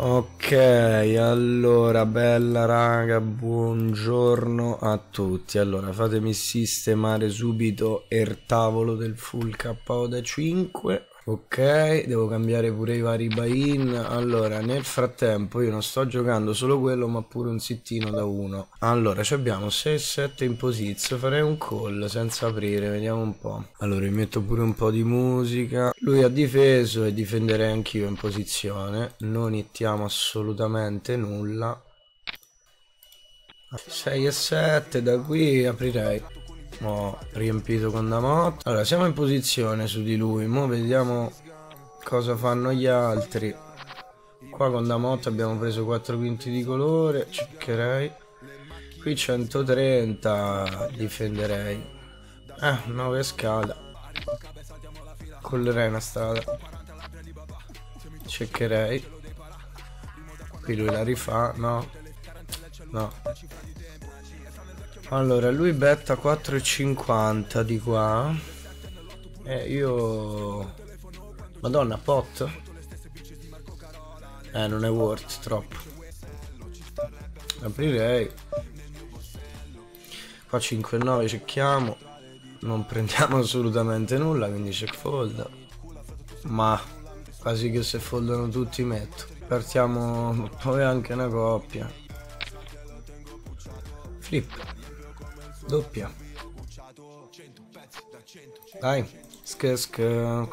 Ok, allora, bella raga, buongiorno a tutti. Allora, fatemi sistemare subito il tavolo del full KO da 5. Ok, devo cambiare pure i vari buy-in. Allora, nel frattempo io non sto giocando solo quello, ma pure un sittino da 1. Allora, abbiamo 6-7 in posizione. Farei un call senza aprire, vediamo un po'. Allora, mi metto pure un po' di musica. Lui ha difeso e difenderei anch'io in posizione. Non hittiamo assolutamente nulla. 6 e 7, da qui aprirei. Ho riempito con Damot. Allora, siamo in posizione su di lui. Mo vediamo cosa fanno gli altri. Qua con Damot abbiamo preso 4 quinti di colore. Cercherei. Qui 130. Difenderei. Eh, 9 scala. Collerei una strada. Cercherei. Qui lui la rifà. No. No. Allora, lui betta 4,50 di qua. Eh, io... Madonna, pot? Eh, non è worth troppo. Aprirei. Qua 5,9 cerchiamo. Non prendiamo assolutamente nulla, quindi check fold. Ma quasi che se foldano tutti metto. Partiamo poi anche una coppia. Flip. Doppia. Dai. Sk.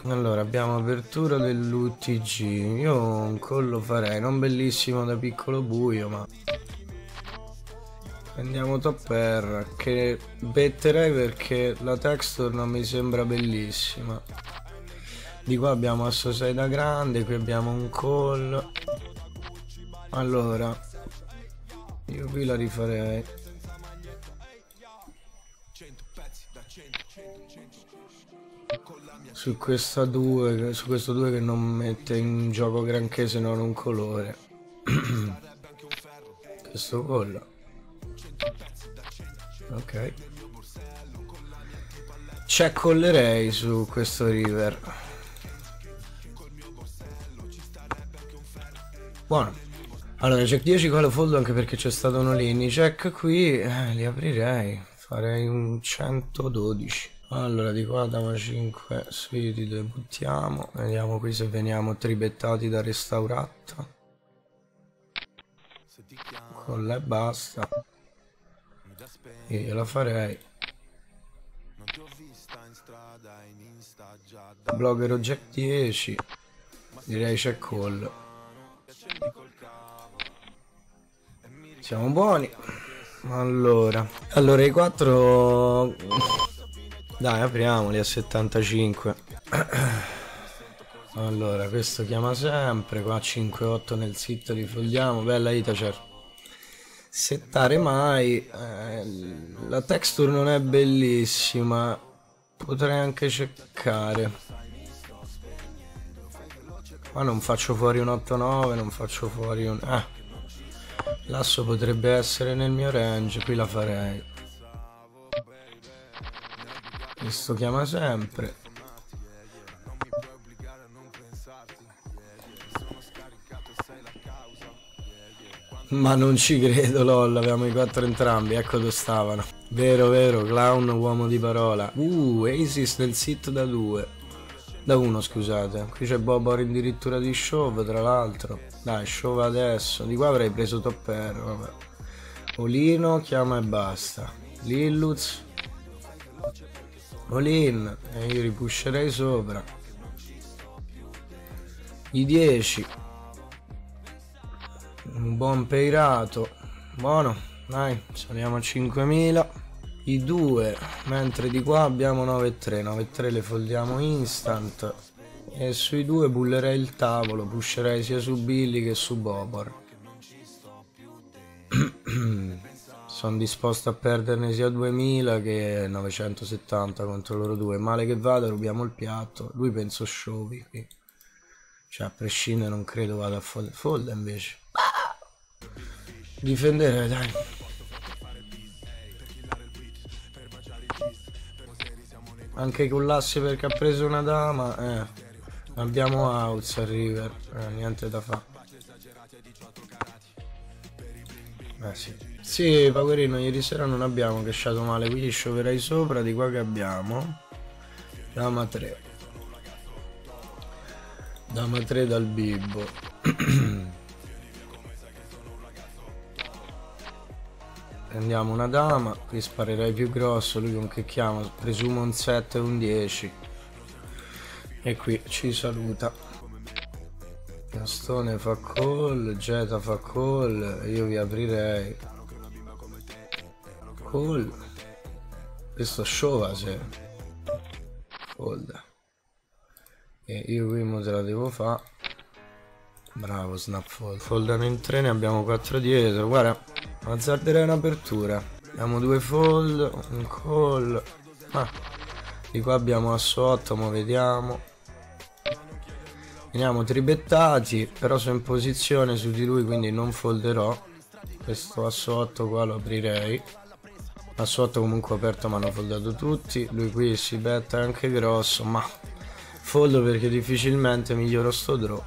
Allora abbiamo apertura dell'UTG. Io un collo farei, non bellissimo da piccolo buio, ma Andiamo top R che betterei perché la texture non mi sembra bellissima. Di qua abbiamo asso 6 da grande, qui abbiamo un call. Allora, io qui la rifarei. Su questa 2, su questo 2 che non mette in gioco granché se non un colore. questo collo. Ok. C'è collerei su questo river. Buono. Allora, check 10 quello foldo anche perché c'è stato un all Check qui, eh, li aprirei. Farei un 112. Allora di qua dama 5 sui li buttiamo. Vediamo qui se veniamo tribettati da restaurato. Con e basta. Io la farei. Blogger Object 10. Direi c'è call. Siamo buoni. Allora. Allora i 4 dai, apriamoli a 75. Allora, questo chiama sempre, qua 5-8 nel sito rifogliamo, bella Itacer. Settare mai, eh, la texture non è bellissima, potrei anche cercare. Qua non faccio fuori un 8-9, non faccio fuori un... Eh, l'asso potrebbe essere nel mio range, qui la farei. Questo chiama sempre. Ma non ci credo, lol, avevamo i quattro entrambi, ecco dove stavano. Vero, vero, clown, uomo di parola. Uh, Asis nel sit da due. Da uno, scusate. Qui c'è Bobor addirittura di show, tra l'altro. Dai, show adesso. Di qua avrei preso top air, vabbè. Olino, chiama e basta. Lilluz, all in e io ripuscerei sopra. I 10 un buon peirato. Buono dai saliamo a 5000 i 2 mentre di qua abbiamo 9-3 9-3 le foldiamo instant. E sui due bullerei il tavolo pusherei sia su Billy che su Bobor sono disposto a perderne sia 2000 che 970 contro loro due. Male che vada, rubiamo il piatto. Lui penso qui. Cioè, a prescindere, non credo vada a fold. Fold invece. Difendere, dai. Anche con l'asse perché ha preso una dama, eh. Abbiamo outs a river, eh, niente da fare. Eh sì. Sì, Paquerino, ieri sera non abbiamo casciato male, quindi scioverai sopra di qua che abbiamo. Dama 3. Dama 3 dal bibbo. Prendiamo una dama, qui sparerai più grosso, lui con che chiama? Presumo un 7 e un 10. E qui ci saluta. Gastone fa call, Jetta fa call, io vi aprirei. Call. Questo show se. Fold. E io qui mo te la devo fare. Bravo snap fold. Foldano in tre, ne abbiamo 4 dietro. Guarda, azzarderei un'apertura. Abbiamo due fold, un call. Ah, di qua abbiamo asso 8, ma vediamo. Veniamo tribettati, però sono in posizione su di lui, quindi non folderò. Questo asso 8 qua lo aprirei. Asso 8 comunque aperto, ma hanno foldato tutti. Lui qui si betta anche grosso, ma foldo perché difficilmente miglioro sto draw.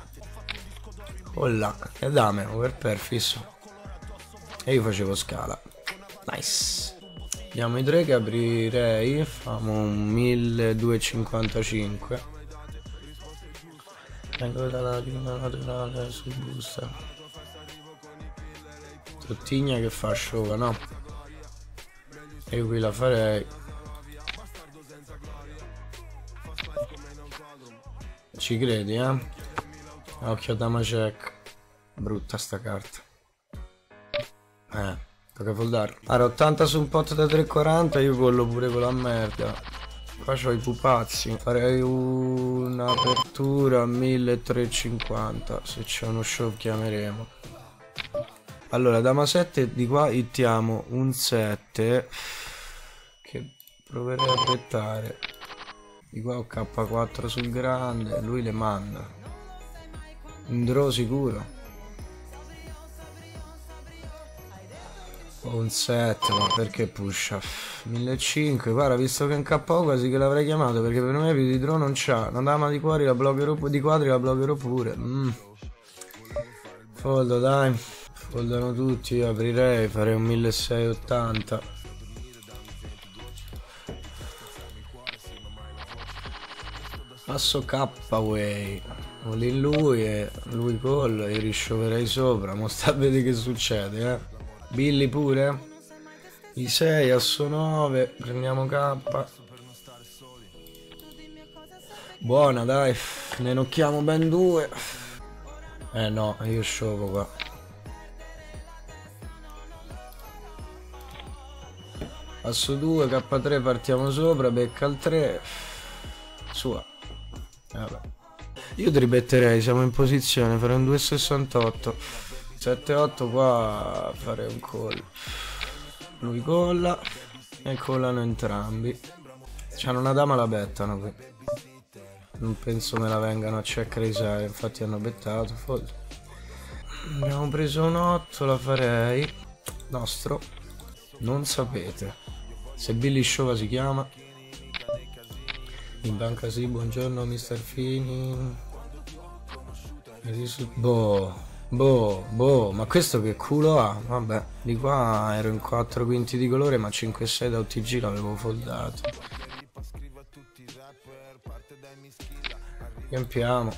Olla, e dame, over per fisso. E io facevo scala. Nice. Andiamo i tre che aprirei. Famo un 1255. Vengo dalla prima laterale sul booster. Tottigna che fa show, no? Io qui la farei. Ci credi, eh? Occhio dama check. Brutta sta carta. Eh, tocca foldare. Allora, 80 su un pot da 340, io collo pure con la merda. Qua c'ho i pupazzi. Farei un'apertura a 1350. Se c'è uno show chiameremo. Allora, dama 7 di qua ittiamo un 7 che proverei a bettare. Di qua ho K4 sul grande, lui le manda. Un draw sicuro. Ho un 7, ma perché pusha? 1500, guarda, visto che è in KO quasi che l'avrei chiamato, perché per me più di draw non c'ha. Una dama di cuori la bloccherò, di quadri la bloccherò pure. Mm. Foldo, dai. Foldano tutti, io aprirei, farei un 1680. Passo K way. All lui e lui call e riscioverei sopra. Mo sta a vedere che succede, eh. Billy pure? I 6 asso 9, prendiamo K. Buona dai, ne nocchiamo ben due. Eh no, io sciovo qua. Asso 2, K3 partiamo sopra, becca al 3. Sua. Vabbè. Io tribetterei, siamo in posizione, farei un 2,68. 7-8 qua fare un call lui colla e collano entrambi c'hanno una dama la bettano qui non penso me la vengano a check raisare infatti hanno bettato fold. abbiamo preso un 8 la farei nostro non sapete se Billy Shova si chiama in banca sì buongiorno mister Fini boh Boh, boh, ma questo che culo ha? Vabbè, di qua ero in 4 quinti di colore, ma 5-6 da OTG l'avevo foldato. Riempiamo.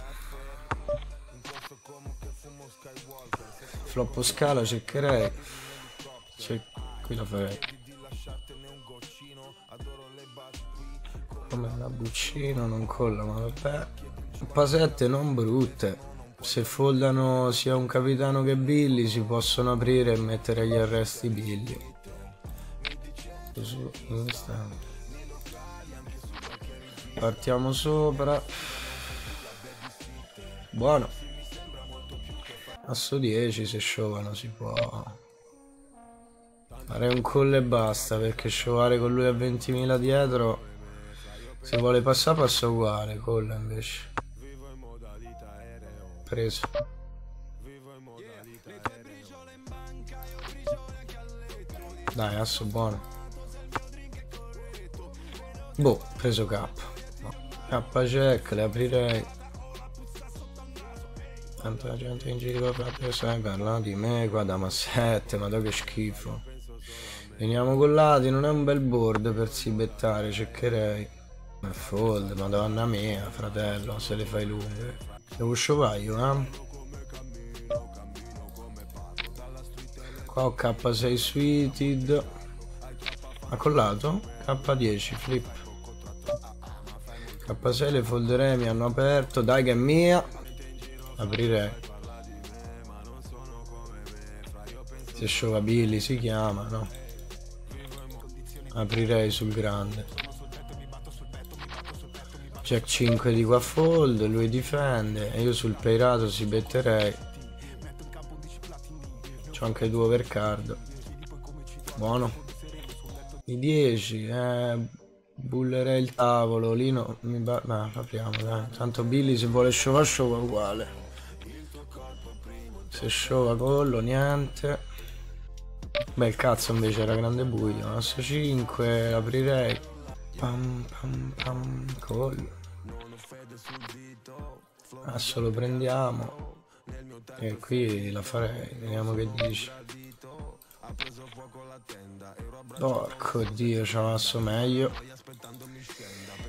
Floppo scala cercherei. Cioè, qui la farei. La buccino, non colla, ma vabbè. Pasette non brutte. Se foldano sia un capitano che Billy si possono aprire e mettere agli arresti Billy. Sta? partiamo sopra. Buono. Asso 10 se sciovano si può. Fare un call e basta perché sciovare con lui a 20.000 dietro se vuole passare passa uguale call invece preso dai asso buono boh preso K. K check le aprirei Tanta gente in giro proprio sai parla di me qua da ma 7, ma che schifo. Veniamo collati, non è un bel board per si bettare, cercherei. Ma fold, madonna mia, fratello, se le fai lunghe. Devo sciovaio, io, eh? Qua ho K6 suited. Ha collato? K10 flip. K6 le folderei, mi hanno aperto. Dai che è mia. Aprirei. Se sciova Billy si chiama, no? Aprirei sul grande. Jack 5 di qua fold, lui difende e io sul peirato si betterei. C'ho anche due overcard. Buono. I 10, eh, bullerei il tavolo, lì no, mi va... Ma apriamo dai. Tanto Billy se vuole sciova sciova uguale. Se sciova collo, niente. Beh, cazzo invece era grande buio. Asso 5, aprirei. Pam pam pam, collo. Asso lo prendiamo. E qui la farei, vediamo che dici. Porco dio, ci amasso meglio.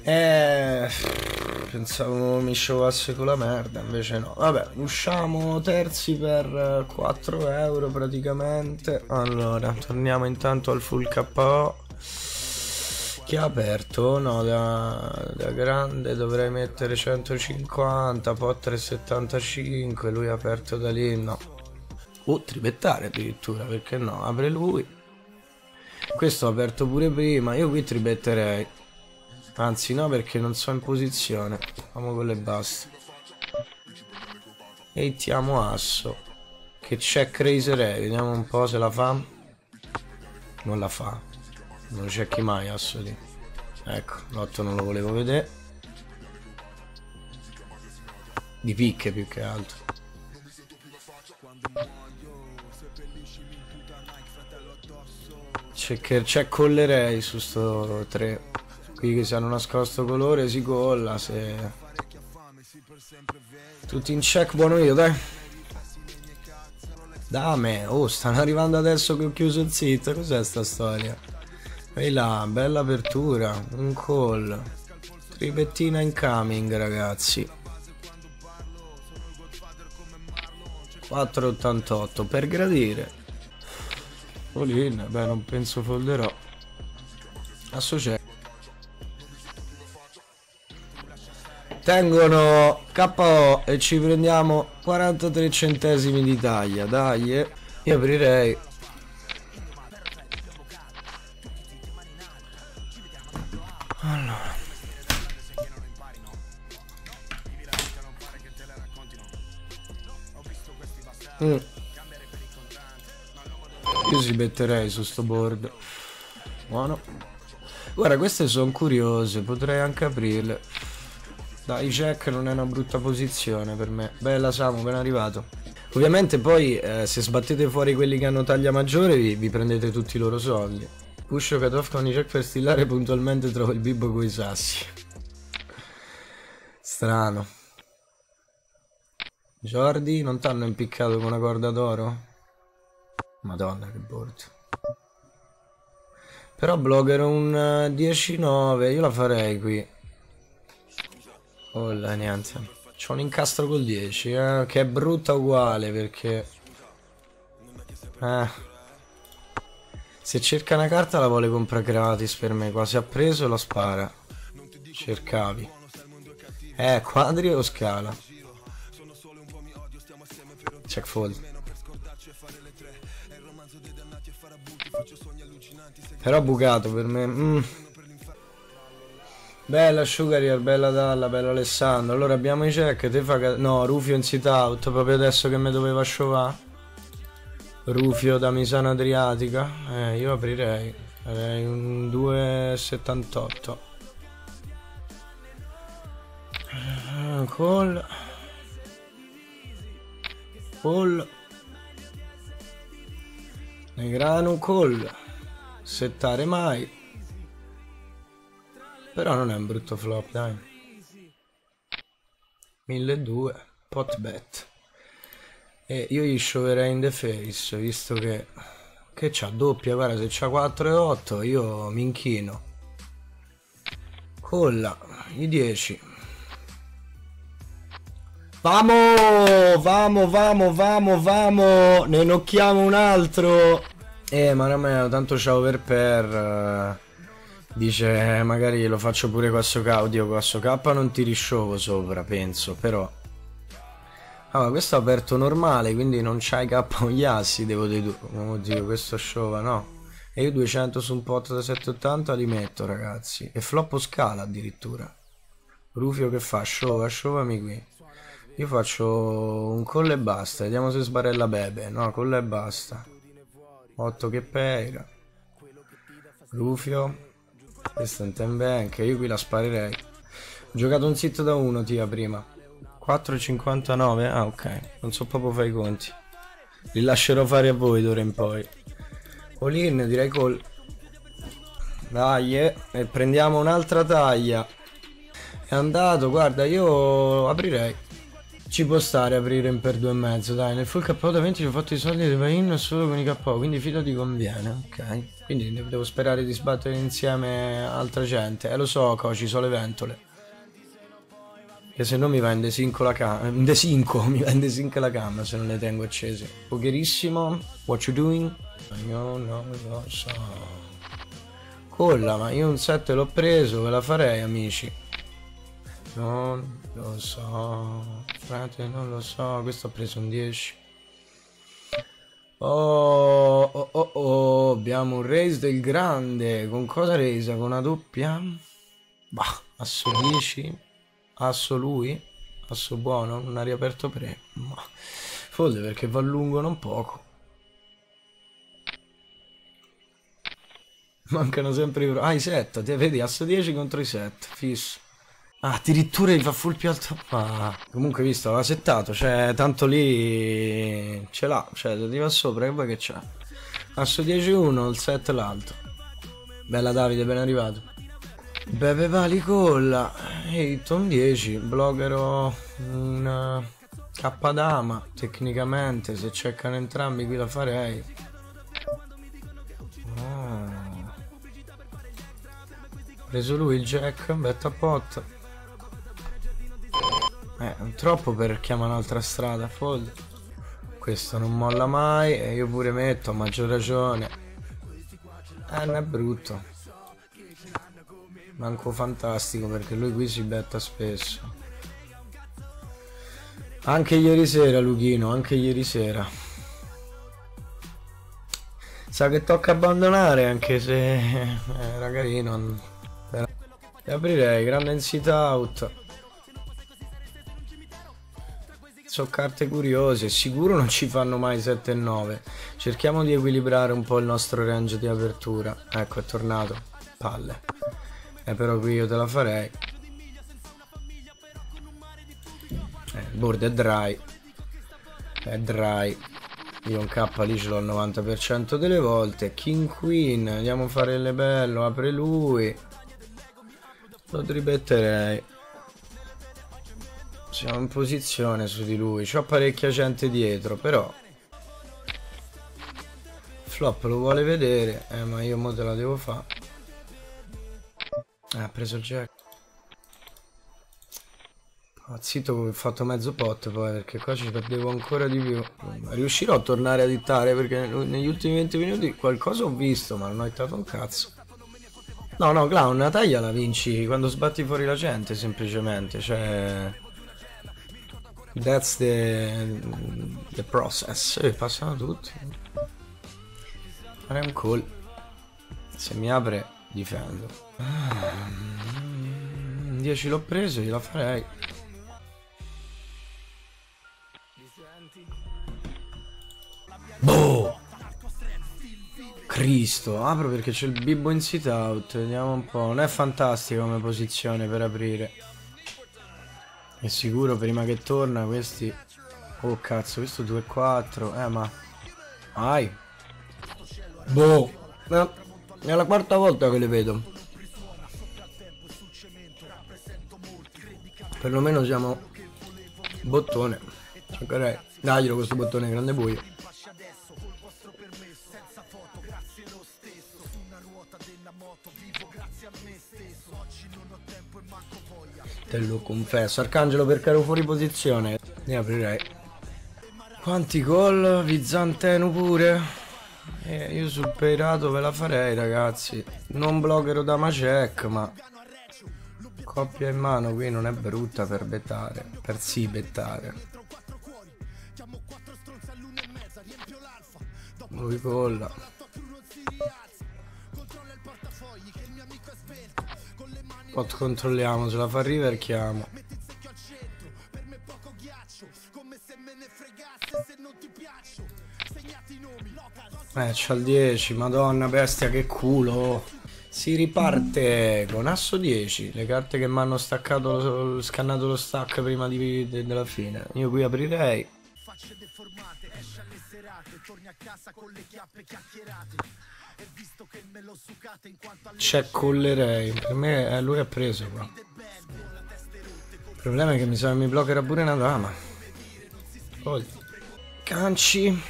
Eh, pensavo mi sciovasse con la merda, invece no. Vabbè, usciamo terzi per 4 euro praticamente. Allora, torniamo intanto al full KO. Chi ha aperto? No, da, da grande dovrei mettere 150, poi 375, lui ha aperto da lì, no. Uh, tribettare addirittura, perché no? Apre lui. Questo ho aperto pure prima, io qui tribetterei. Anzi no, perché non so in posizione. Famo con le basse. E ittiamo asso. Che check raiserei, vediamo un po' se la fa. Non la fa. Non c'è chi mai asso. Ecco, l'otto non lo volevo vedere. Di picche più che altro. C'è che c'è collerei su sto 3. Qui che si hanno nascosto colore si colla se... Tutti in check buono io, dai. Dame, oh, stanno arrivando adesso che ho chiuso il zitto. Cos'è sta storia? Ehi là, bella apertura, un call. Tripettina incoming ragazzi. 4,88 per gradire. All beh non penso folderò. Associare. Tengono KO e ci prendiamo 43 centesimi di taglia, dai. Eh. Io aprirei Mm. Io si metterei su sto board. Buono. Guarda, queste sono curiose, potrei anche aprirle. Dai, check non è una brutta posizione per me. Bella Samu, ben arrivato. Ovviamente poi eh, se sbattete fuori quelli che hanno taglia maggiore vi, vi prendete tutti i loro soldi. Puscio cutoff con i check per stillare puntualmente trovo il bibbo coi sassi. Strano. Jordi, non t'hanno impiccato con una corda d'oro? Madonna che board. Però blogger un 10-9, eh, io la farei qui. Oh là, niente. C'ho un incastro col 10, eh, che è brutta uguale perché... Eh... Se cerca una carta la vuole comprare gratis per me. Qua si ha preso la spara. Cercavi. Eh, quadri o scala? Check fold. Però bucato per me. Mm. Bella Sugar, bella Dalla, bella Alessandro. Allora abbiamo i check. Te fa no, Rufio in sit out proprio adesso che mi doveva sciovare. Rufio da Misano Adriatica. Eh, io aprirei. Farei un 2,78. Uh, call. Call. Negrano call. Settare mai. Però non è un brutto flop, dai. 1200. Pot bet. E io gli scioverei in the face, visto che... Che c'ha doppia, guarda, se c'ha 4 e 8 io mi inchino. Colla, i 10. Vamo, vamo, vamo, vamo, vamo. Ne nocchiamo un altro. Eh, ma Romeo, tanto ciao per per. Dice, eh, magari lo faccio pure con K. Oddio, con K non ti risciovo sopra, penso, però. Allora, questo è aperto normale, quindi non c'hai K gli assi, devo dedurre. Oddio, questo sciova, no. E io 200 su un pot da 780 li metto, ragazzi. E floppo scala addirittura. Rufio che fa? Sciova, sciovami qui. Io faccio un call e basta. Vediamo se sbarella bebe. No, call e basta. 8 che pega. Rufio. Questo è un ten bank. Io qui la sparerei. Ho giocato un sit da 1 tia prima. 4,59? Ah ok, non so proprio fare i conti. Li lascerò fare a voi d'ora in poi. All in, direi call. Dai, eh, e prendiamo un'altra taglia. È andato, guarda, io aprirei. Ci può stare aprire in per due e mezzo, dai. Nel full KO da 20 ci ho fatto i soldi di buy-in solo con i KO, quindi fidati conviene, ok? Quindi devo sperare di sbattere insieme altra gente. E eh, lo so, Coci, so le ventole. Che se no mi va in desinco la camera. Mi va in desinco la camera se non le tengo accese. Pocherissimo. What you doing? Io non lo so. Colla, ma io un 7 l'ho preso, ve la farei amici. Non lo so. Frate, non lo so. Questo ho preso un 10. Oh, oh, oh, oh, abbiamo un raise del grande. Con cosa raise? Con una doppia? Bah, asso 10. Asso lui? Asso buono? Non ha riaperto pre. Ma folle perché va lungo non poco. Mancano sempre i... Ah, i set. Ti vedi, asso 10 contro i set. Fisso. Ah, addirittura gli fa full più alto. Ah, comunque visto, aveva settato. Cioè, tanto lì... Ce l'ha. Cioè, ti va sopra che poi che c'ha. Asso 10 uno, il set l'altro. Bella Davide, ben arrivato. Beve Vali Colla, Hayton 10, bloggero un K dama, tecnicamente se cercano entrambi qui la farei. Oh. Preso lui il jack, betta pot. Eh, troppo per chiamare un'altra strada, fold. Questo non molla mai e io pure metto, a maggior ragione. Eh, non è brutto. Manco fantastico perché lui qui si betta spesso. Anche ieri sera, Luchino, anche ieri sera. Sa che tocca abbandonare anche se era carino. E aprirei, grande insit out. Sono carte curiose, sicuro non ci fanno mai 7 e 9. Cerchiamo di equilibrare un po' il nostro range di apertura. Ecco, è tornato. Palle. Eh però qui io te la farei. Eh, il board è dry. È dry. Io un K lì ce l'ho al 90% delle volte. King Queen, andiamo a fare il bello, apre lui. Lo tribetterei. Siamo in posizione su di lui. C'ho parecchia gente dietro, però. Flop lo vuole vedere. Eh, ma io mo te la devo fare. Ah, ha preso il jack. Zitto ho fatto mezzo pot poi perché qua ci perdevo ancora di più. Riuscirò a tornare a dittare perché negli ultimi 20 minuti qualcosa ho visto ma non ho hittato un cazzo. No, no, Clown, una taglia la vinci quando sbatti fuori la gente semplicemente, cioè... That's the, the process. Eh, passano tutti. Farei un call. Se mi apre, difendo. 10 l'ho preso, gliela farei. Boh! Cristo, apro perché c'è il bibbo in sit out, vediamo un po'. Non è fantastica come posizione per aprire. È sicuro prima che torna questi... Oh cazzo, questo 2-4, eh ma... Ai! Boh! È la quarta volta che le vedo. Perlomeno siamo bottone. Giocherei. Daglielo questo bottone grande buio. Te lo confesso. Arcangelo per caro fuori posizione. Ne aprirei. Quanti gol? Vizanteno pure. Eh, io sul peirato ve la farei ragazzi. Non bloggerò da Macek ma... Coppia in mano qui non è brutta per bettare. Per sì bettare. Lui colla. Pot controlliamo, se la fa River chiamo. Eh, c'ha il 10, madonna bestia che culo. Si riparte con asso 10, le carte che mi hanno staccato, scannato lo stack prima di, de, della fine. Io qui aprirei. Facce deformate, esce alle serate, torni a casa con le chiappe chiacchierate. C'è collerei. Per me eh, lui ha preso qua. Il problema è che mi sa che mi bloccherà pure una dama. Poi. Canci.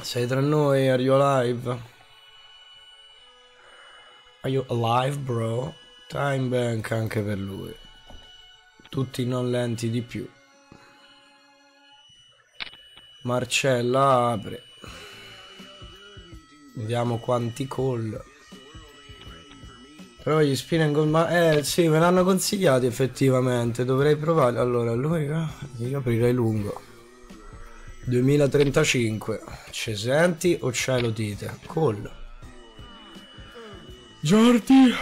Sei tra noi, are you alive? Are you alive, bro? Time bank anche per lui. Tutti non lenti di più. Marcella apre. Vediamo quanti call. Però gli spin and goal, ma eh sì, me l'hanno consigliato effettivamente, dovrei provare. Allora, lui io aprirei lungo. 2035. Ci senti o c'è l'otite? Call. Giordi.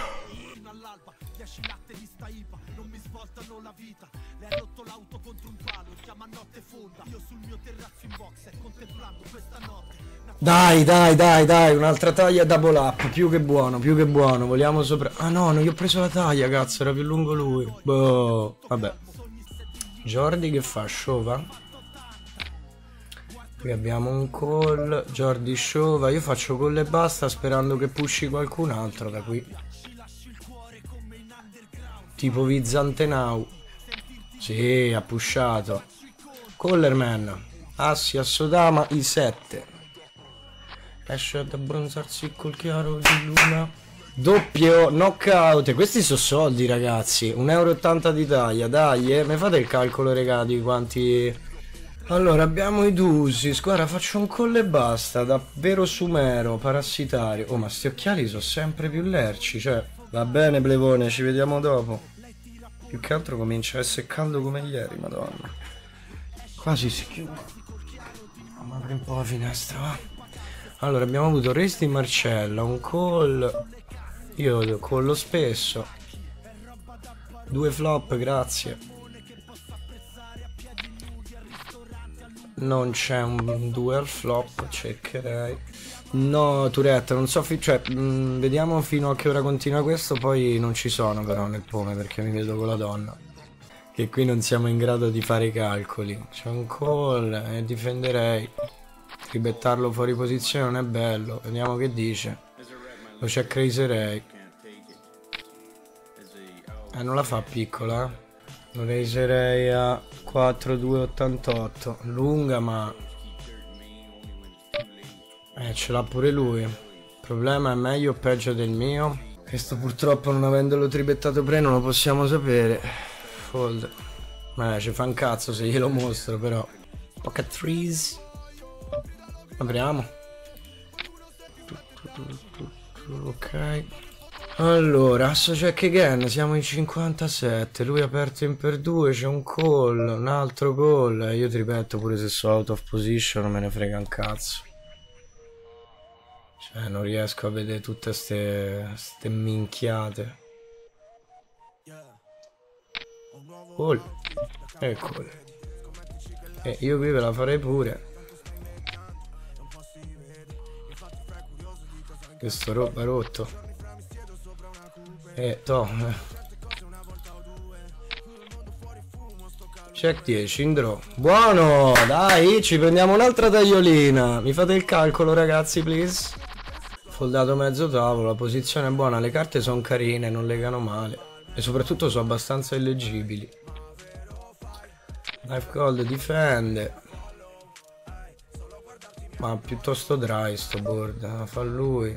Dai, dai, dai, dai, un'altra taglia double up, più che buono, più che buono, vogliamo sopra... Ah no, non gli ho preso la taglia, cazzo, era più lungo lui. Boh, vabbè. Jordi che fa? Shova? Qui abbiamo un call, Jordi Shova, io faccio call e basta sperando che pushi qualcun altro da qui. Tipo Vizantenau. Sì, ha pushato. Collerman. Assi a Sodama, i 7 esce ad abbronzarsi col chiaro di luna. Doppio knockout. Questi sono soldi ragazzi. 1,80 euro di taglia. Dai eh. mi fate il calcolo regà di quanti allora abbiamo i dusi. Guarda faccio un colle e basta. Davvero sumero parassitario. Oh ma sti occhiali sono sempre più lerci cioè va bene plevone ci vediamo dopo. Più che altro comincia a essere caldo come ieri madonna. Quasi si chiude. Apri un po' la finestra va allora, abbiamo avuto Resti Marcella, un call. Io collo spesso. Due flop, grazie. Non c'è un dual flop, cercherei. No, Turetta, non so, cioè, mh, mm, vediamo fino a che ora continua questo, poi non ci sono però nel pome perché mi vedo con la donna. Che qui non siamo in grado di fare i calcoli. C'è un call e difenderei. Ribettarlo fuori posizione non è bello. Vediamo che dice. Lo c'è Crazy Ray. Eh, non la fa piccola. Lo raiserei a 4,288. Lunga ma... Eh, ce l'ha pure lui. Il problema è meglio o peggio del mio. Questo purtroppo non avendolo tribettato pre non lo possiamo sapere. Fold. Eh, ci fa un cazzo se glielo mostro però. Pocket trees. Apriamo. Ok. Allora, asso check again, siamo in 57, lui è aperto in per 2, c'è un call, un altro call, io ti ripeto pure se sono out of position non me ne frega un cazzo. Cioè, non riesco a vedere tutte ste, ste minchiate. Call. E call. E io qui ve la farei pure. Questo ro rotto. Eh, to. Check 10, in draw. Buono, dai, ci prendiamo un'altra tagliolina. Mi fate il calcolo, ragazzi, please. Foldato mezzo tavolo, la posizione è buona, le carte sono carine, non legano male. E soprattutto sono abbastanza illeggibili. Life Gold difende. Ma piuttosto dry sto board, fa lui.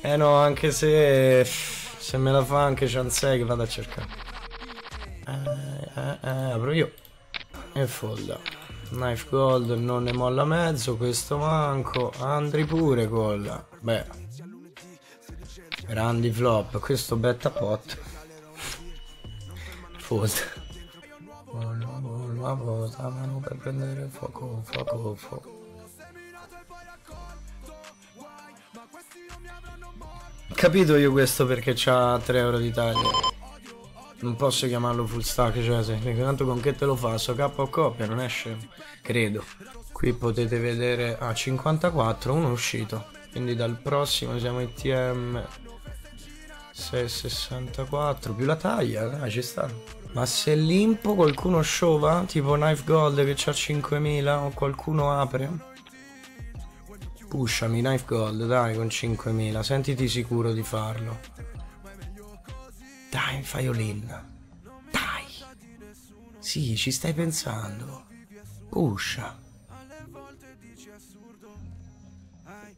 Eh no, anche se... Se me la fa anche Chansei che vado a cercare. Eh, eh, eh, apro io. E folda. Knife Gold non ne molla mezzo, questo manco. Andri pure colla. Beh. Grandi flop, questo betta pot. Fold. Ma cosa, mano per prendere fuoco, fuoco, fuoco. Capito io questo perché c'ha 3 euro di taglia. Non posso chiamarlo full stack, cioè se tanto con che te lo fa, so K o coppia, non esce, credo. Qui potete vedere a ah, 54, uno uscito. Quindi dal prossimo siamo ITM 664 più la taglia, dai, ci sta. Ma se limpo qualcuno shova, tipo Knife Gold che c'ha 5000 o qualcuno apre? Pushami Knife Gold, dai, con 5.000. Sentiti sicuro di farlo. Dai, fai all Dai. Sì, ci stai pensando. Pusha.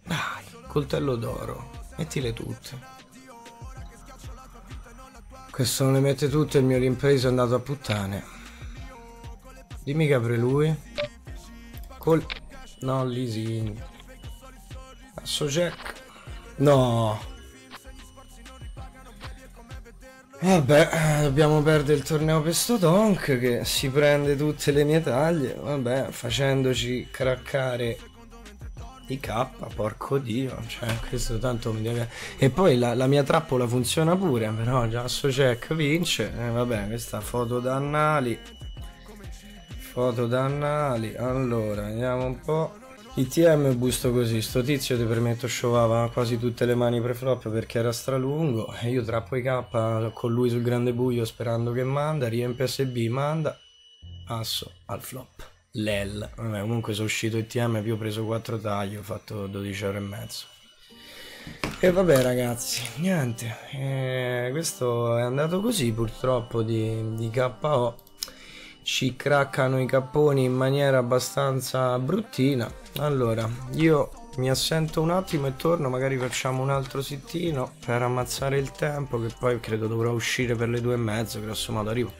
Dai, coltello d'oro. Mettile tutte. Questo non le mette tutte, il mio rimpreso è andato a puttane. Dimmi che apre lui. Col... No, leasing. Passo jack. No. Vabbè, eh, dobbiamo perdere il torneo per sto Tonk che si prende tutte le mie taglie. Vabbè, facendoci craccare i K, porco dio. Cioè, questo tanto mi deve... E poi la, la mia trappola funziona pure, però già sto check vince. Eh, vabbè, questa foto d'annali. Foto d'annali. Allora, vediamo un po'. ITM busto così, sto tizio ti permetto sciovava quasi tutte le mani preflop perché era stralungo e io trappo i K con lui sul grande buio sperando che manda, riempie SB, manda, passo al flop. Lel, vabbè comunque sono uscito ITM più ho preso 4 tagli, ho fatto 12 euro e mezzo. E vabbè ragazzi, niente, eh, questo è andato così purtroppo di, di KO ci craccano i capponi in maniera abbastanza bruttina. Allora, io mi assento un attimo e torno, magari facciamo un altro sittino per ammazzare il tempo che poi credo dovrò uscire per le due e mezzo, grosso modo arrivo.